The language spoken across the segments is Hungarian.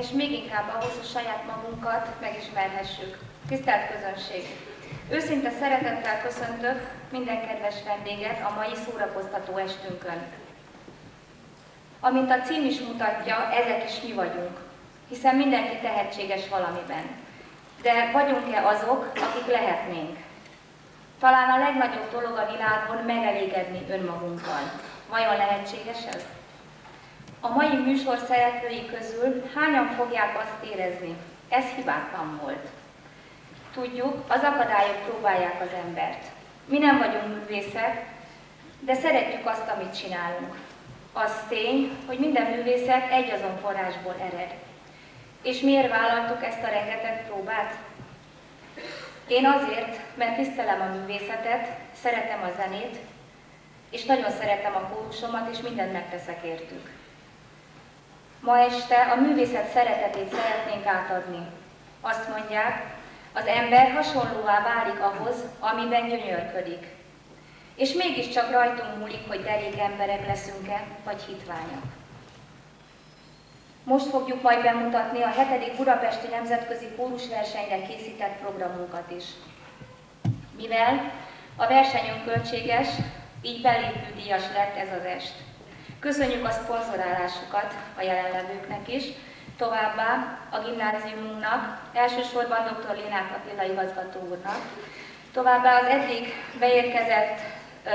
és még inkább ahhoz, hogy saját magunkat megismerhessük. Tisztelt közönség! Őszinte szeretettel köszöntök minden kedves vendéget a mai szórakoztató estünkön. Amint a cím is mutatja, ezek is mi vagyunk, hiszen mindenki tehetséges valamiben. De vagyunk-e azok, akik lehetnénk? Talán a legnagyobb dolog a világon megelégedni önmagunkkal. Vajon lehetséges ez? A mai műsor szereplői közül hányan fogják azt érezni? Ez hibátlan volt. Tudjuk, az akadályok próbálják az embert. Mi nem vagyunk művészek, de szeretjük azt, amit csinálunk. Az tény, hogy minden művészet egy azon forrásból ered. És miért vállaltuk ezt a rengeteg próbát? Én azért, mert tisztelem a művészetet, szeretem a zenét, és nagyon szeretem a kórusomat, és mindent megteszek értük. Ma este a művészet szeretetét szeretnénk átadni. Azt mondják, az ember hasonlóvá válik ahhoz, amiben gyönyörködik. És mégiscsak rajtunk múlik, hogy derék emberek leszünk-e, vagy hitványak. Most fogjuk majd bemutatni a 7. Budapesti Nemzetközi Kórusversenyre készített programunkat is. Mivel a versenyünk költséges, így belépő díjas lett ez az est. Köszönjük a szponzorálásukat a jelenlevőknek is, továbbá a gimnáziumunknak, elsősorban dr. Lénák Attila igazgató továbbá az eddig beérkezett ö,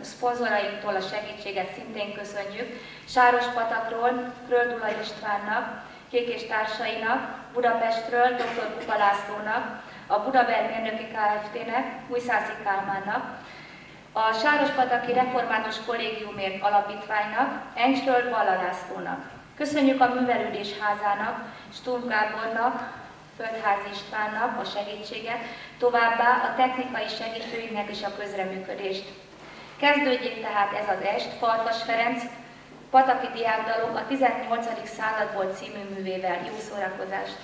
szponzorainktól a segítséget szintén köszönjük, Sáros Patakról, Kröldula Istvánnak, Kék és társainak, Budapestről, dr. Kupa Lászlónak, a Budaber Mérnöki Kft-nek, Újszászi Kálmánnak, a Sárospataki Református Kollégiumért Alapítványnak, Encsről Balla. Köszönjük a Művelődés Házának, Sturm Gábornak, Földházi Istvánnak a segítséget, továbbá a technikai segítőinknek is a közreműködést. Kezdődjék tehát ez az est Farkas Ferenc, Pataki Diákdalok a 18. századból című művével. Jó szórakozást!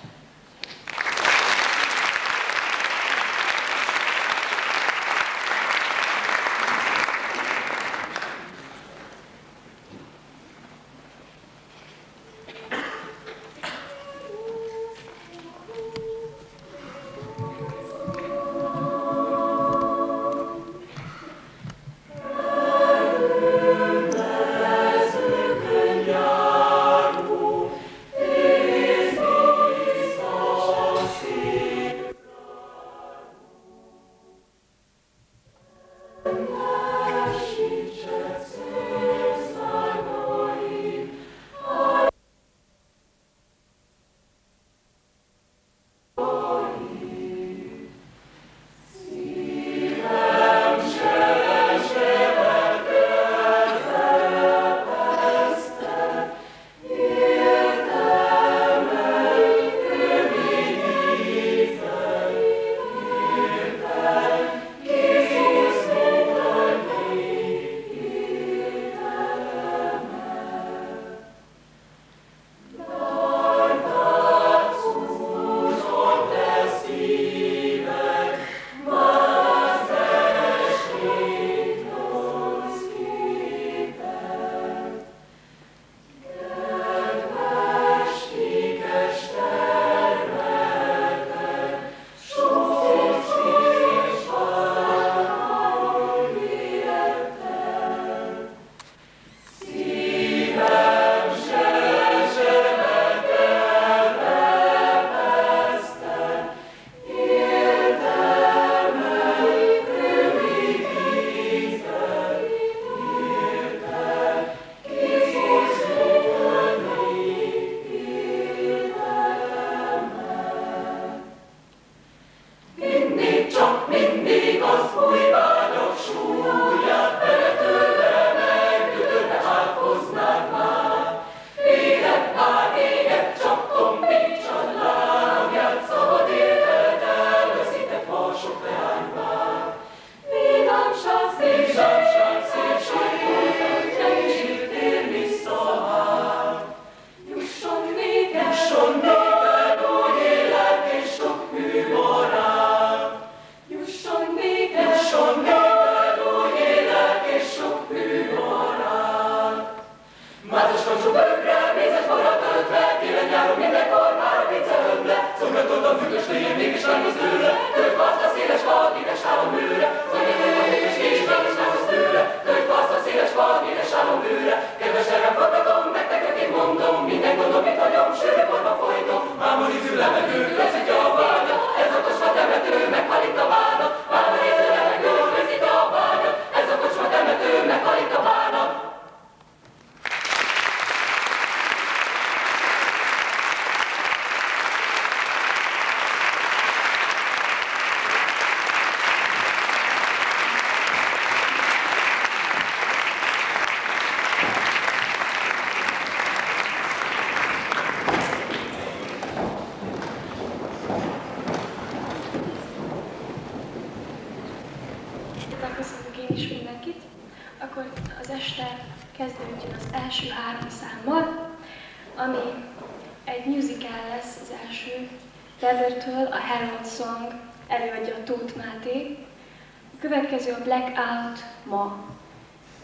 Következő a Blackout ma.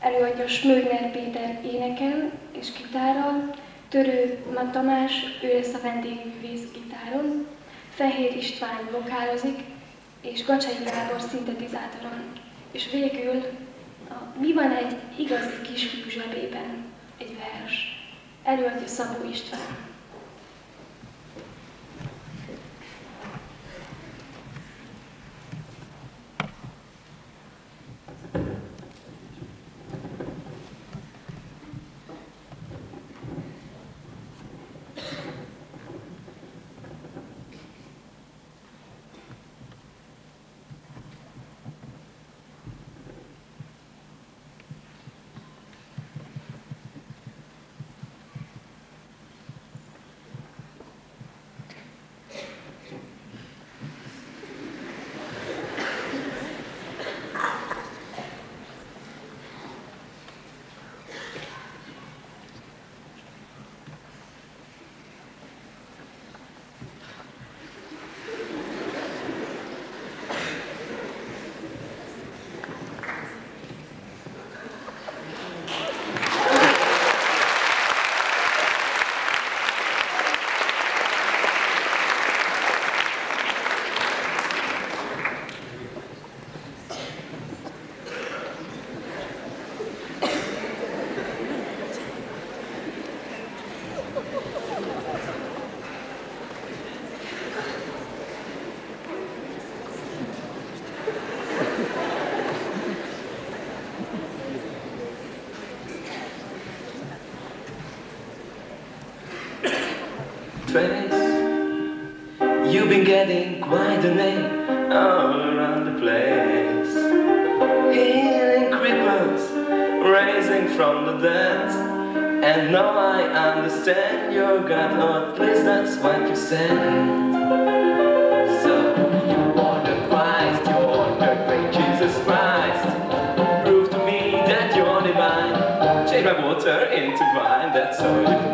Előadja Smögner Péter éneken és gitárral, Törő Ma Tamás, ő lesz a vendégművész gitáron, Fehér István vokálozik, és Gacsai Gábor szintetizátoron. És végül a Mi van egy igazi kisfiú zsebében? Egy vers. Előadja Szabó István. You've been getting quite a name all around the place. Healing cripples, raising from the dead. And now I understand your God, or at least that's what you said. So, you are the Christ, you are the great Jesus Christ. Prove to me that you're divine. Change my water into wine, that's all you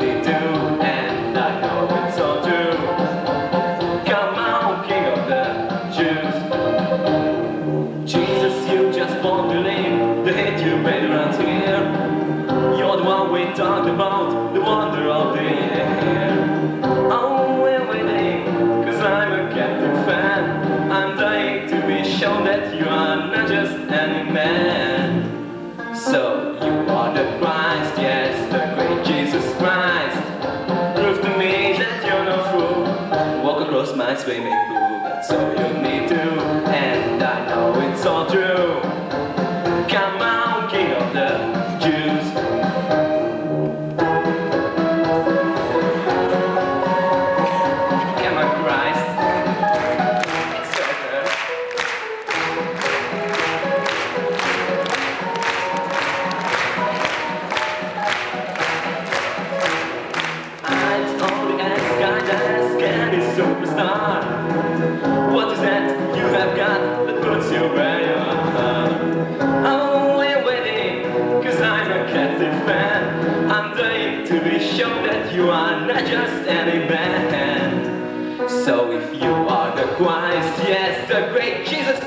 those my swimming pool. boo. That's all you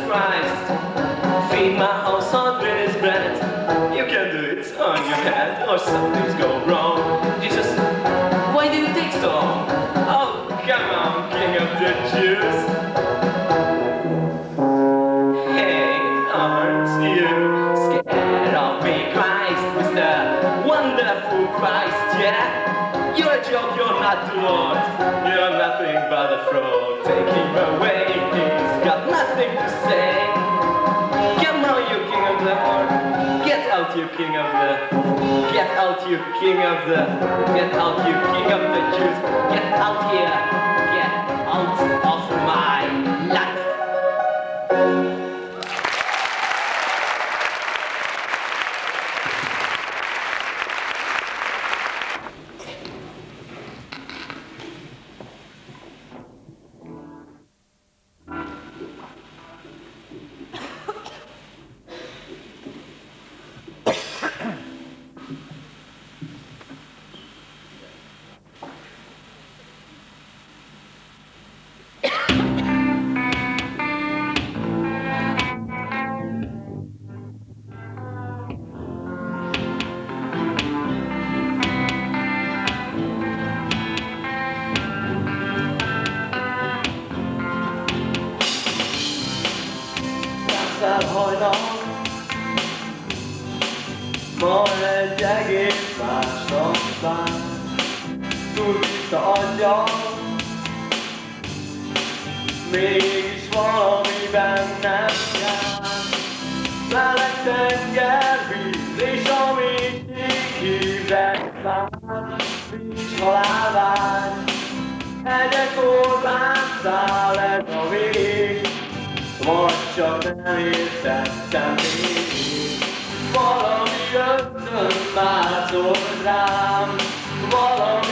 Christ. Feed my house on British bread. You can do it on your head or something's go wrong. Jesus, why do you take so? you king of the, get out you king of the, get out you king of the Jews, get out here, get out. um,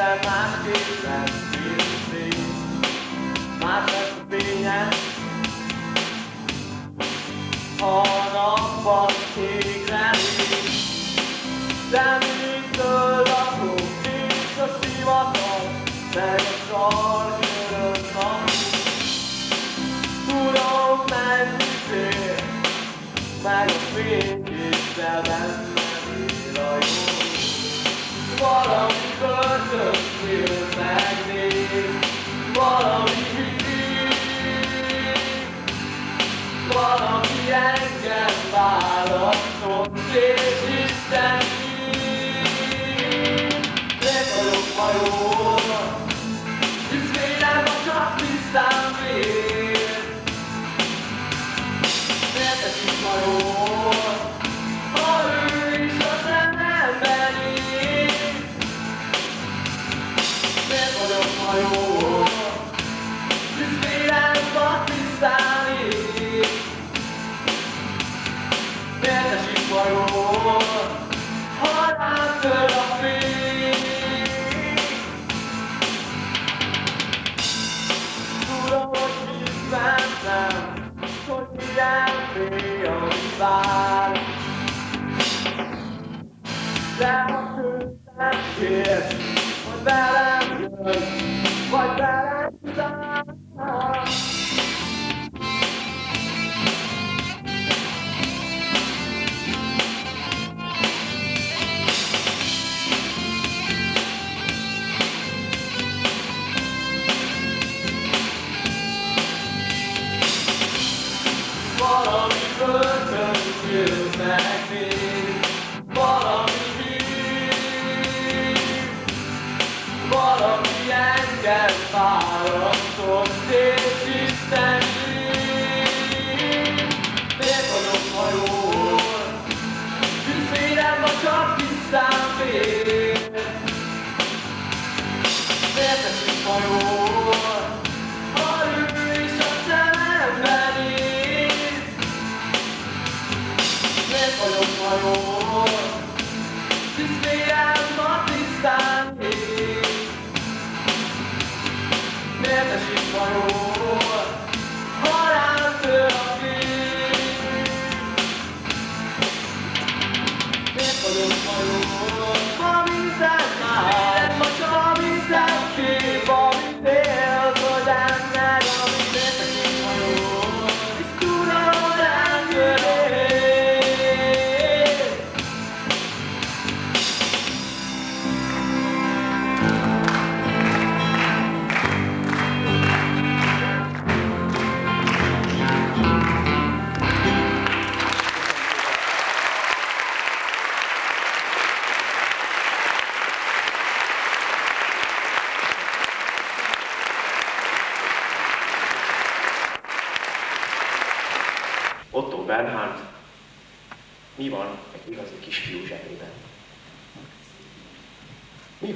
Ezzel már kétszer bírni, már lesz fényes. A napban égre de mitől lakunk itt a szivaton, választott, és Isten!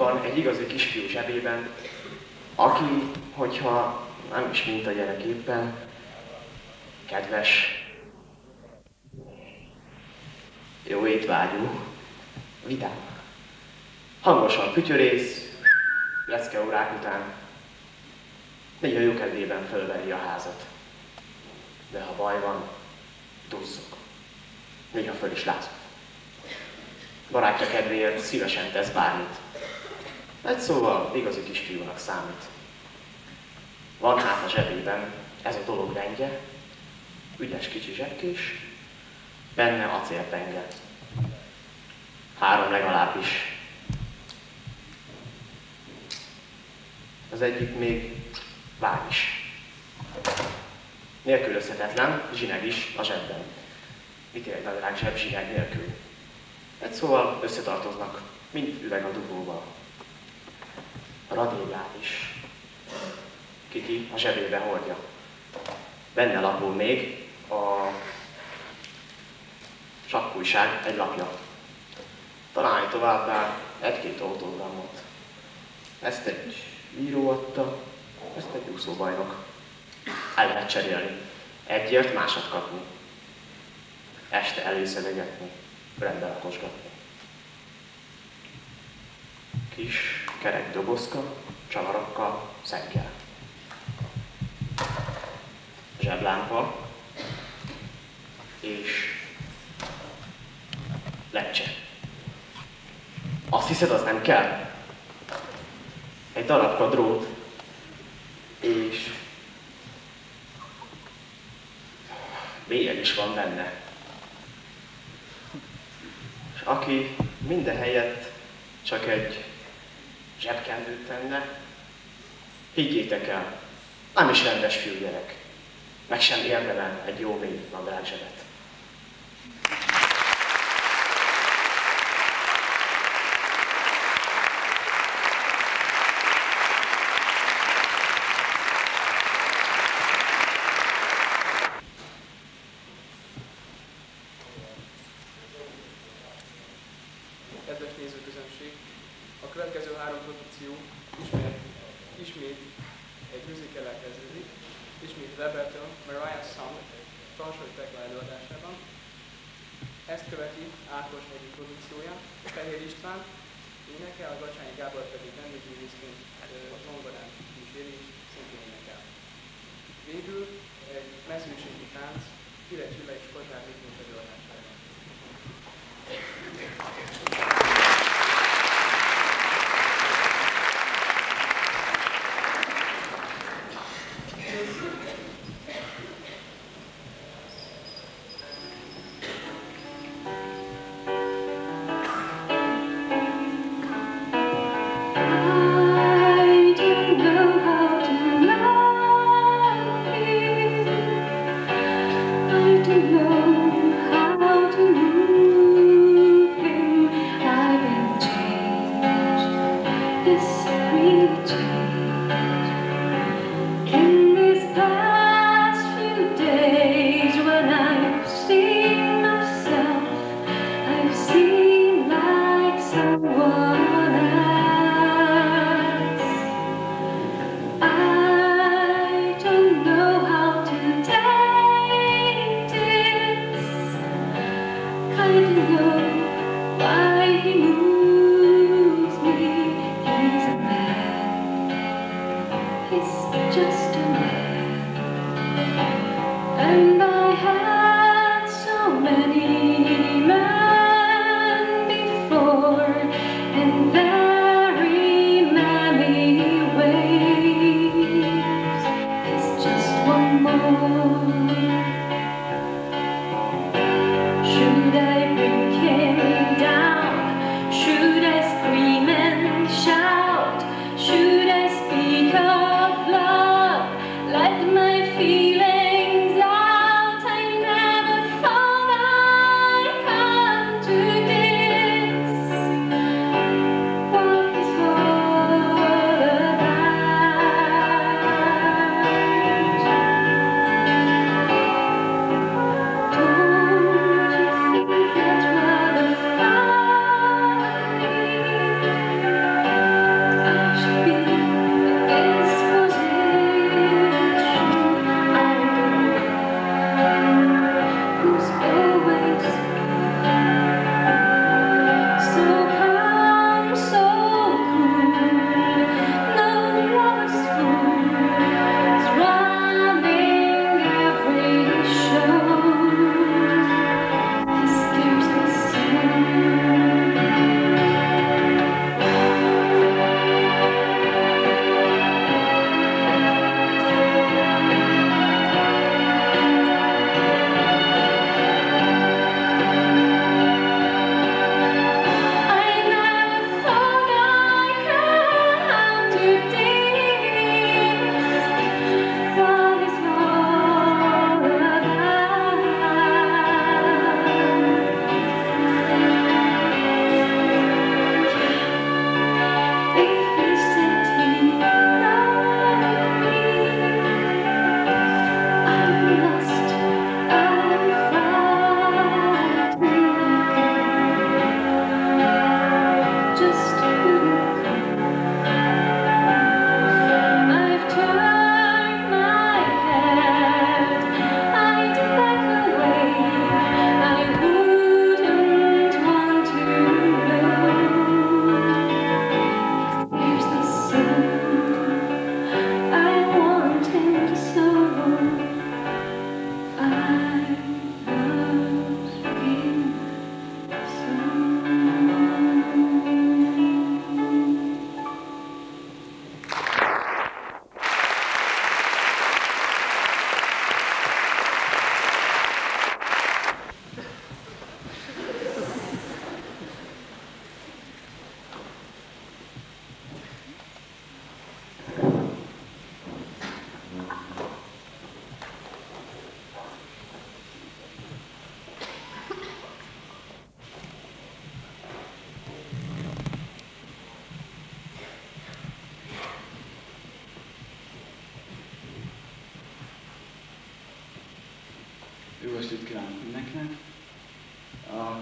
Van egy igazi kisfiú zsebében, aki, hogyha nem is mint a gyerek éppen, kedves, jó étvágyú, vidám. Hangosan fütyörész, lecke órák után, néha jó kedvében fölveri a házat. De ha baj van, duzzog. Néha föl is lázog. Barátja kedvéért szívesen tesz bármit. Egy szóval igazi kisfiúnak számít. Van hát a zsebében ez a dolog rendje, ügyes kicsi zsebkés, benne acélpenge. Három legalábbis. Az egyik még vár is. Nélkülözhetetlen, zsineg is a zsebben. Mit ér egy nadrág zseb zsineg nélkül? Egy szóval összetartoznak, mint üveg a dugóval. A radéját is. Kiki a zsebébe hordja. Benne lapul még a sakkújság egy lapja. Találj továbbá egy-két autogramot. Ezt egy író adta, ezt egy úszóbajnok. El lehet cserélni. Egyért másat kapni. Este előszedegetni, rendbe lakosgatni. Kis kerek dobozka, csavarokkal, szeggel. Zseblámpa és lecse. Azt hiszed, az nem kell? Egy darabka drót, és bélyeg is van benne. És aki minden helyett csak egy zsebkendőt tenne, higgyétek el, nem is rendes fiúgyerek, meg sem érdemel egy jó mély nadrágzsebet. Kedves nézőközönség, a következő produkció ismét, ismét egy musical kezdődik, ismét Webertől Mariah Song Tarsai Tekla előadásában. Ezt követi Ákos egyik produkciója, Fehér István, énekel, a Gacsányi Gábor pedig vendégművészként zongorán kíséri és szintén énekel. Végül egy mezőségi tánc, Kire Csilla és Kozsár Miklós előadásában. I this Judas.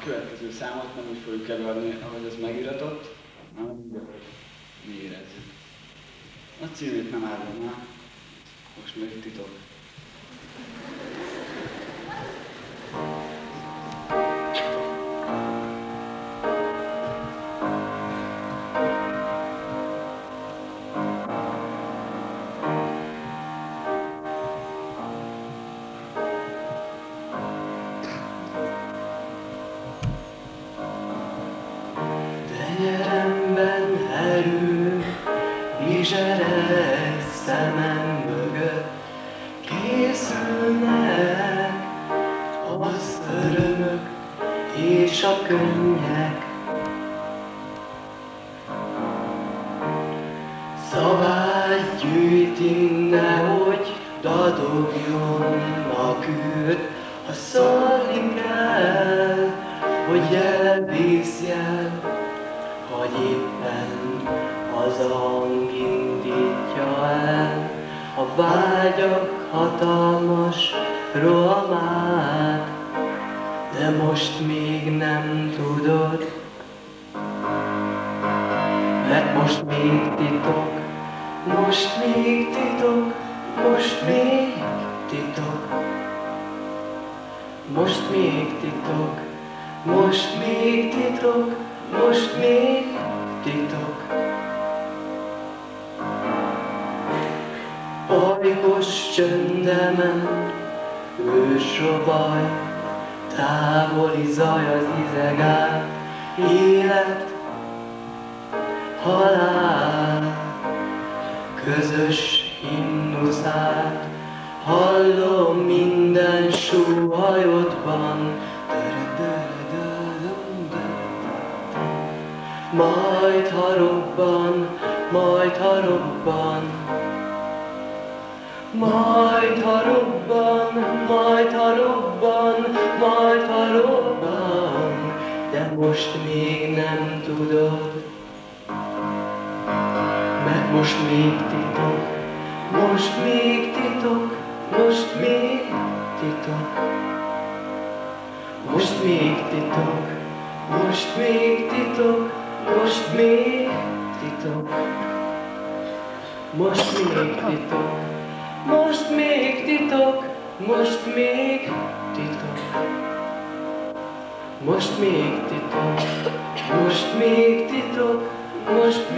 Következő számot nem úgy fogjuk előadni, ahogy ez megiratott, hanem úgy, mi érezzük. A címét nem árulom el, most még titok. Ha szólni kell, hogy elvészjel, hogy éppen az a hang indítja el a vágyak hatalmas rohamát, de most még nem tudod, mert most még titok, most még titok, most még titok, most még titok, most még titok, most még titok. Ajkos csöndemen, ősrobaj, távoli zaj az izegál, élet, halál, közös himnuszát, hallom minden súhajodban, majd ha robban, majd ha robban, majd ha robban, majd ha robban, majd ha robban, de most még nem tudod, mert most még titok, most még titok, most még titok, most még titok, most még titok, most